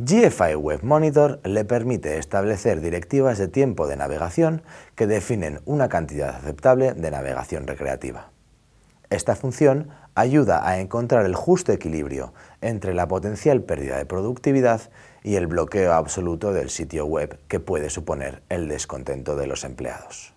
GFI Web Monitor le permite establecer directivas de tiempo de navegación que definen una cantidad aceptable de navegación recreativa. Esta función ayuda a encontrar el justo equilibrio entre la potencial pérdida de productividad y el bloqueo absoluto del sitio web que puede suponer el descontento de los empleados.